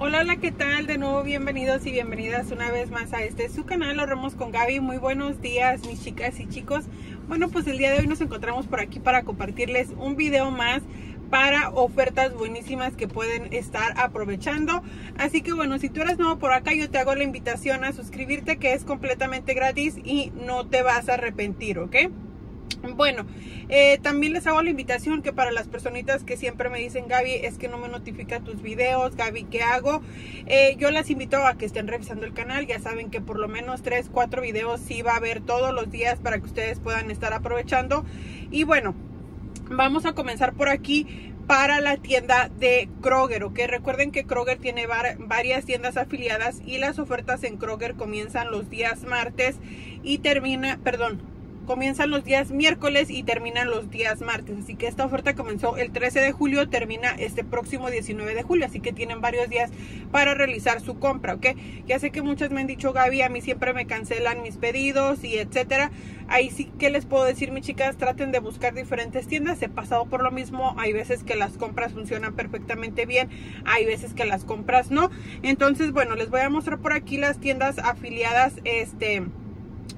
Hola, hola, ¿qué tal? De nuevo bienvenidos y bienvenidas una vez más a este su canal Ahorremos con Gaby. Muy buenos días mis chicas y chicos. Bueno, pues el día de hoy nos encontramos por aquí para compartirles un video más para ofertas buenísimas que pueden estar aprovechando. Así que bueno, si tú eres nuevo por acá, yo te hago la invitación a suscribirte que es completamente gratis y no te vas a arrepentir, ¿ok? Bueno, eh, también les hago la invitación que para las personitas que siempre me dicen, Gaby, es que no me notifica tus videos, Gaby, ¿qué hago? Eh, yo las invito a que estén revisando el canal. Ya saben que por lo menos 3, 4 videos sí va a haber todos los días para que ustedes puedan estar aprovechando. Y bueno, vamos a comenzar por aquí para la tienda de Kroger, ¿ok? Recuerden que Kroger tiene varias tiendas afiliadas y las ofertas en Kroger comienzan los días martes y termina, perdón, comienzan los días miércoles y terminan los días martes. Así que esta oferta comenzó el 13 de julio, termina este próximo 19 de julio. Así que tienen varios días para realizar su compra, ¿ok? Ya sé que muchas me han dicho, Gaby, a mí siempre me cancelan mis pedidos y etcétera. Ahí sí que les puedo decir, mis chicas, traten de buscar diferentes tiendas. He pasado por lo mismo. Hay veces que las compras funcionan perfectamente bien. Hay veces que las compras no. Entonces, bueno, les voy a mostrar por aquí las tiendas afiliadas, este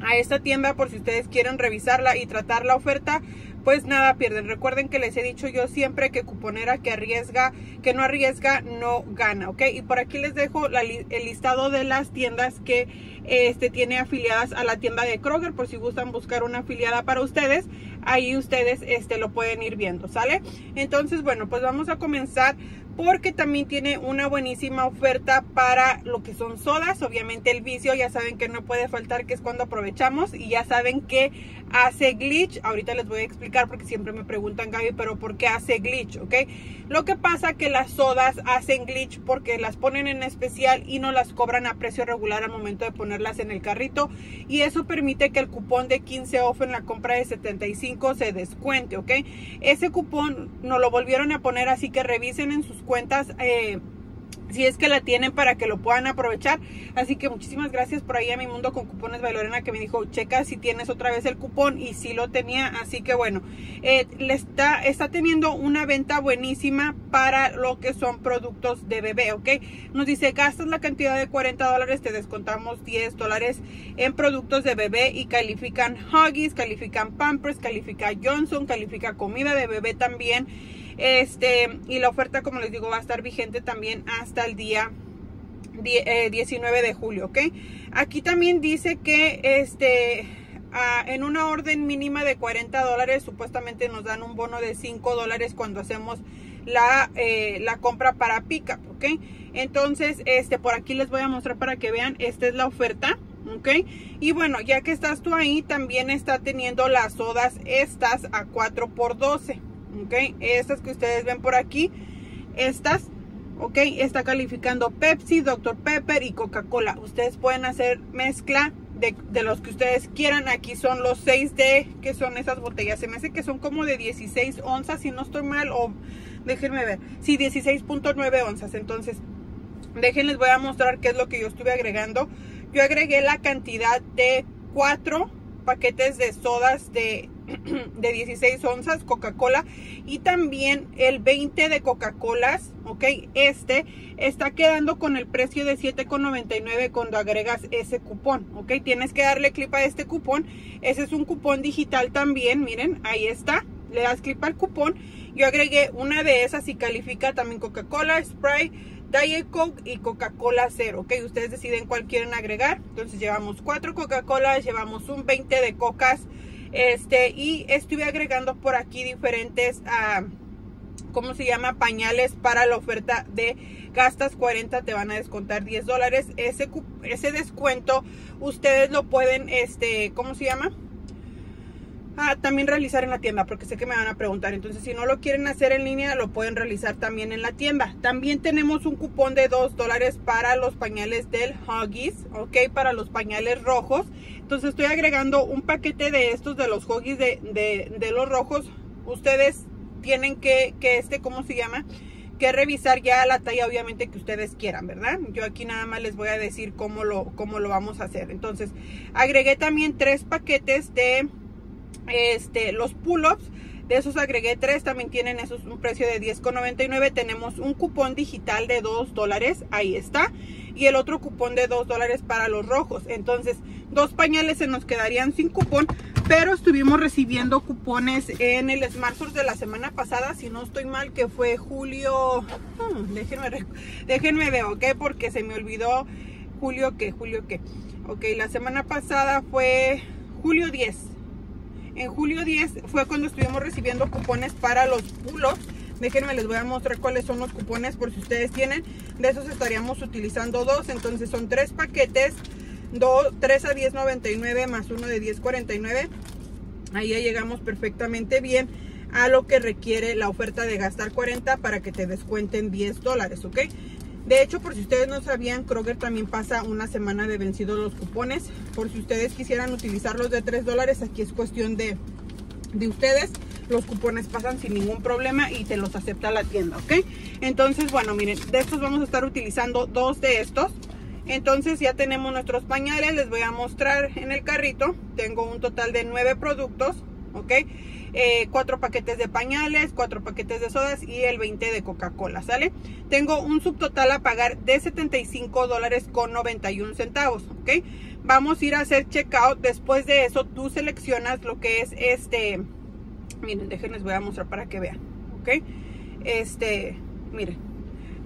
a esta tienda por si ustedes quieren revisarla y tratar la oferta pues nada pierden. Recuerden que les he dicho yo siempre que cuponera que arriesga, que no arriesga, no gana, ¿ok? Y por aquí les dejo el listado de las tiendas que este, tiene afiliadas a la tienda de Kroger, por si gustan buscar una afiliada para ustedes, ahí ustedes este, lo pueden ir viendo, ¿sale? Entonces, bueno, pues vamos a comenzar porque también tiene una buenísima oferta para lo que son sodas, obviamente el vicio, ya saben que no puede faltar que es cuando aprovechamos y ya saben que hace glitch, ahorita les voy a explicar porque siempre me preguntan Gaby, pero ¿por qué hace glitch? ¿Ok? Lo que pasa que las sodas hacen glitch porque las ponen en especial y no las cobran a precio regular al momento de ponerlas en el carrito y eso permite que el cupón de 15 off en la compra de 75 se descuente, ¿ok? Ese cupón no lo volvieron a poner así que revisen en sus cuentas eh, si es que la tienen para que lo puedan aprovechar. Así que muchísimas gracias por ahí a mi mundo con cupones Bailorena que me dijo, checa si tienes otra vez el cupón y si lo tenía. Así que bueno, eh, está, está teniendo una venta buenísima para lo que son productos de bebé, ¿ok? Nos dice, gastas la cantidad de 40 dólares, te descontamos 10 dólares en productos de bebé y califican Huggies, califican Pampers, califica Johnson, califica comida de bebé también este, y la oferta, como les digo, va a estar vigente también hasta el día 19 eh, de julio, ¿ok? Aquí también dice que este, en una orden mínima de 40 dólares, supuestamente nos dan un bono de 5 dólares cuando hacemos la, eh, la compra para pickup, ¿ok? Entonces, este, por aquí les voy a mostrar para que vean, esta es la oferta. ¿ok? Y bueno, ya que estás tú ahí, también está teniendo las sodas estas a 4 por 12 ok estas que ustedes ven por aquí estas ok está calificando Pepsi Dr Pepper y Coca-Cola. Ustedes pueden hacer mezcla de, los que ustedes quieran. Aquí son los 6 de que son esas botellas. Se me hace que son como de 16 onzas si no estoy mal o déjenme ver. Sí 16.9 onzas. Entonces déjenles voy a mostrar qué es lo que yo estuve agregando. Yo agregué la cantidad de 4 paquetes de sodas de de 16 onzas Coca-Cola y también el 20 de Coca-Colas, ok, este está quedando con el precio de 7,99 cuando agregas ese cupón, ok, tienes que darle clip a este cupón, ese es un cupón digital también, miren, ahí está, le das clip al cupón, yo agregué una de esas y califica también Coca-Cola, Sprite, Diet Coke y Coca-Cola cero, ok, ustedes deciden cuál quieren agregar, entonces llevamos cuatro Coca-Colas, llevamos un 20 de Cocas, este, y estuve agregando por aquí diferentes, uh, ¿cómo se llama? Pañales para la oferta de gastas 40, te van a descontar 10 dólares. Ese, ese descuento ustedes lo pueden, este, ¿cómo se llama? También realizar en la tienda, porque sé que me van a preguntar. Entonces, si no lo quieren hacer en línea, lo pueden realizar también en la tienda. También tenemos un cupón de 2 dólares para los pañales del Huggies, ¿ok? Para los pañales rojos. Entonces, estoy agregando un paquete de estos de los Huggies de, de, los rojos. Ustedes tienen que, que este, ¿cómo se llama? que revisar ya la talla obviamente que ustedes quieran, ¿verdad? Yo aquí nada más les voy a decir cómo lo, cómo lo vamos a hacer. Entonces, agregué también tres paquetes de este, los pull-ups De esos agregué tres, también tienen esos un precio de $10.99. Tenemos un cupón digital de 2 dólares, ahí está. Y el otro cupón de 2 dólares para los rojos. Entonces, dos pañales se nos quedarían sin cupón, pero estuvimos recibiendo cupones en el Smart de la semana pasada, si no estoy mal, que fue julio, hmm, déjenme, déjenme ver, ok, porque se me olvidó julio que, julio que, ok, la semana pasada fue julio 10, en julio 10 fue cuando estuvimos recibiendo cupones para los pulos, déjenme les voy a mostrar cuáles son los cupones por si ustedes tienen, de esos estaríamos utilizando dos, entonces son tres paquetes, 3 a 10.99 más uno de 10.49. Ahí ya llegamos perfectamente bien a lo que requiere la oferta de gastar 40 para que te descuenten 10 dólares, ¿ok? De hecho, por si ustedes no sabían, Kroger también pasa una semana de vencidos los cupones. Por si ustedes quisieran utilizarlos de 3 dólares, aquí es cuestión de, de ustedes. Los cupones pasan sin ningún problema y te los acepta la tienda, ¿ok? Entonces, bueno, miren, de estos vamos a estar utilizando dos de estos. Entonces ya tenemos nuestros pañales, les voy a mostrar en el carrito. Tengo un total de nueve productos, ¿ok? Eh, cuatro paquetes de pañales, cuatro paquetes de sodas y el 20 de Coca-Cola, ¿sale? Tengo un subtotal a pagar de 75 dólares con 91 centavos, ¿ok? Vamos a ir a hacer checkout. Después de eso, tú seleccionas lo que es este... Miren, déjenles voy a mostrar para que vean, ¿ok? Este, miren,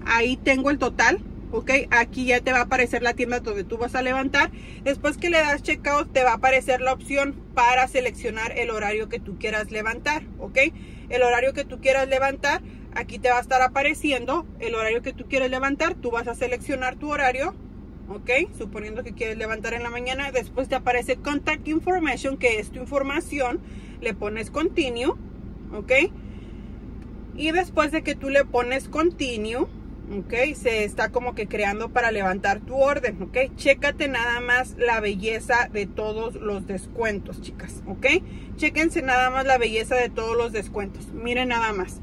ahí tengo el total, ok aquí ya te va a aparecer la tienda donde tú vas a levantar. Después que le das checkout te va a aparecer la opción para seleccionar el horario que tú quieras levantar ok el horario que tú quieras levantar aquí te va a estar apareciendo el horario que tú quieres levantar. Tú vas a seleccionar tu horario ok suponiendo que quieres levantar en la mañana. Después te aparece contact information que es tu información. Le pones continue ok y después de que tú le pones continue ok se está como que creando para levantar tu orden ok chécate nada más la belleza de todos los descuentos chicas ok chéquense nada más la belleza de todos los descuentos. Miren nada más.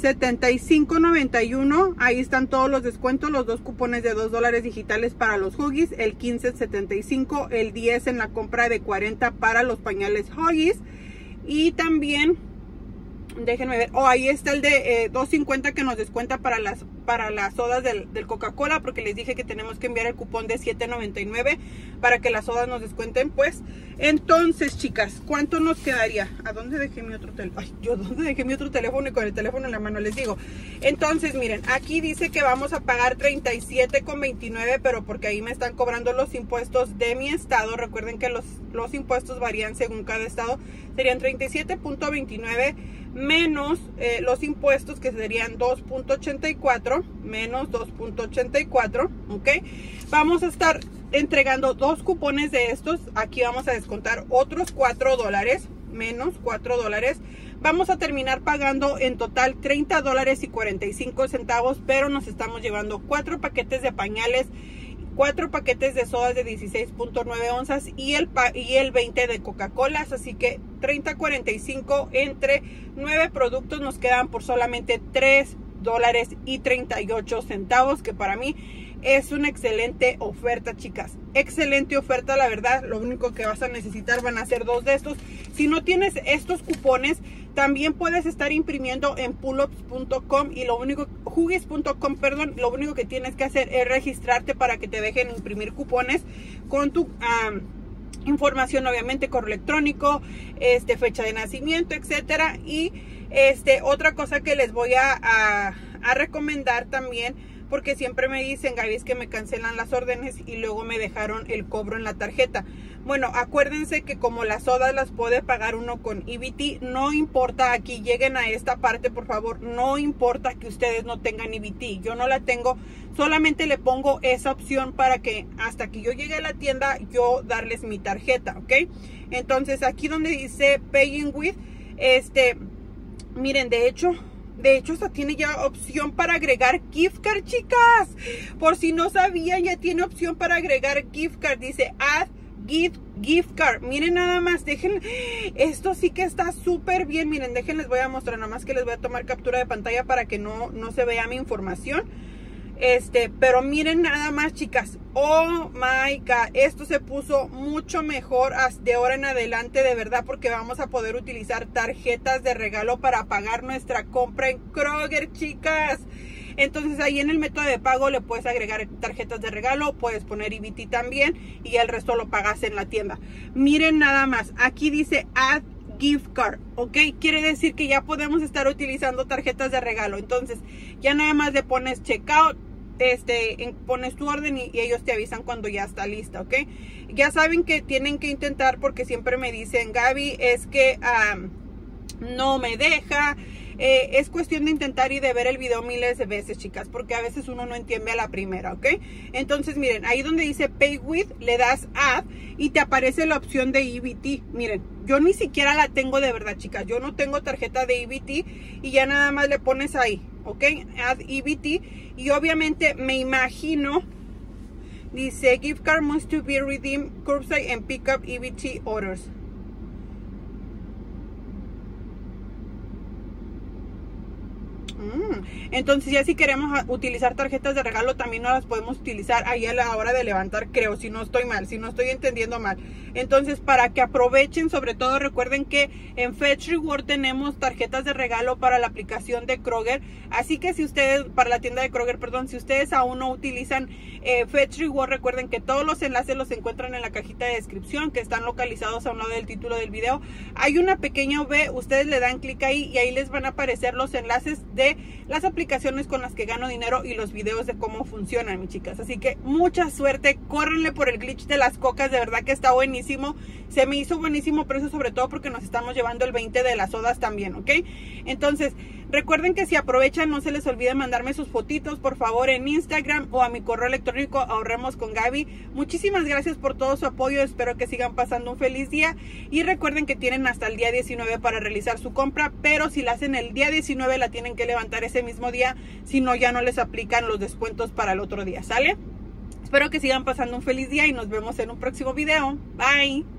75.91 ahí están todos los descuentos los dos cupones de 2 dólares digitales para los Huggies el 15 75 el 10 en la compra de 40 para los pañales Huggies y también déjenme ver, oh ahí está el de 2.50 eh, que nos descuenta para las para las sodas del, Coca-Cola porque les dije que tenemos que enviar el cupón de 7.99 para que las sodas nos descuenten pues. Entonces chicas ¿cuánto nos quedaría? ¿a dónde dejé mi otro teléfono? Ay, yo dónde dejé mi otro teléfono y con el teléfono en la mano les digo. Entonces miren aquí dice que vamos a pagar 37.29 pero porque ahí me están cobrando los impuestos de mi estado. Recuerden que los, los impuestos varían según cada estado. Serían 37.29 menos eh, los impuestos que serían 2.84 menos 2.84 ok vamos a estar entregando dos cupones de estos. Aquí vamos a descontar otros 4 dólares menos 4 dólares. Vamos a terminar pagando en total 30 dólares y 45 centavos pero nos estamos llevando cuatro paquetes de pañales cuatro paquetes de sodas de 16.9 onzas y el, y el 20 de Coca-Cola. Así que 30.45 entre 9 productos nos quedan por solamente 3 dólares y 38 centavos, que para mí es una excelente oferta, chicas. Excelente oferta, la verdad. Lo único que vas a necesitar van a ser dos de estos. Si no tienes estos cupones, también puedes estar imprimiendo en pullups.com y lo único, huggies.com, perdón, lo único que tienes que hacer es registrarte para que te dejen imprimir cupones con tu información, obviamente, correo electrónico, este, fecha de nacimiento, etcétera. Y este, otra cosa que les voy a, recomendar también porque siempre me dicen, Gaby, es que me cancelan las órdenes y luego me dejaron el cobro en la tarjeta. Bueno, acuérdense que como las sodas las puede pagar uno con EBT, no importa aquí, lleguen a esta parte, por favor, no importa que ustedes no tengan EBT. Yo no la tengo, solamente le pongo esa opción para que hasta que yo llegue a la tienda, yo darles mi tarjeta, ¿ok? Entonces, aquí donde dice Paying With, este, miren, de hecho, de hecho, esta tiene ya opción para agregar gift card, chicas. Por si no sabían, ya tiene opción para agregar gift card. Dice add gift, gift card. Miren nada más, dejen. Esto sí que está súper bien. Miren, dejen, les voy a mostrar nada más que les voy a tomar captura de pantalla para que no, no se vea mi información. Este, pero miren nada más, chicas. Oh my god, esto se puso mucho mejor de ahora en adelante, de verdad, porque vamos a poder utilizar tarjetas de regalo para pagar nuestra compra en Kroger, chicas. Entonces ahí en el método de pago le puedes agregar tarjetas de regalo, puedes poner EBT también y el resto lo pagas en la tienda. Miren nada más, aquí dice add gift card, ¿ok? Quiere decir que ya podemos estar utilizando tarjetas de regalo. Entonces ya nada más le pones checkout, este, pones tu orden y, ellos te avisan cuando ya está lista, ¿ok? Ya saben que tienen que intentar porque siempre me dicen, Gaby, es que no me deja, eh, es cuestión de intentar y de ver el video miles de veces, chicas, porque a veces uno no entiende a la primera, ¿ok? Entonces, miren, ahí donde dice Pay With, le das Add y te aparece la opción de EBT. Miren, yo ni siquiera la tengo de verdad, chicas. Yo no tengo tarjeta de EBT y ya nada más le pones ahí, ¿ok? Add EBT y obviamente me imagino Dice, gift card must to be redeemed curbside and pick up EBT orders. Entonces ya si queremos utilizar tarjetas de regalo también no las podemos utilizar ahí a la hora de levantar, creo, si no estoy mal, si no estoy entendiendo mal. Entonces para que aprovechen, sobre todo recuerden que en Fetch Reward tenemos tarjetas de regalo para la aplicación de Kroger. Así que si ustedes, para la tienda de Kroger, perdón, si ustedes aún no utilizan eh, Fetch Reward, recuerden que todos los enlaces los encuentran en la cajita de descripción, que están localizados a un lado del título del video. Hay una pequeña V, ustedes le dan clic ahí y ahí les van a aparecer los enlaces las aplicaciones con las que gano dinero y los videos de cómo funcionan, mis chicas. Así que mucha suerte, córrenle por el glitch de las cocas, de verdad que está buenísimo. Se me hizo buenísimo, pero eso sobre todo porque nos estamos llevando el 20 de las sodas también, ¿ok? Entonces, Recuerden que si aprovechan, no se les olvide mandarme sus fotitos, por favor, en Instagram o a mi correo electrónico ahorremos con Gaby. Muchísimas gracias por todo su apoyo. Espero que sigan pasando un feliz día. Y recuerden que tienen hasta el día 19 para realizar su compra, pero si la hacen el día 19 la tienen que levantar ese mismo día, si no ya no les aplican los descuentos para el otro día, ¿sale? Espero que sigan pasando un feliz día y nos vemos en un próximo video. Bye.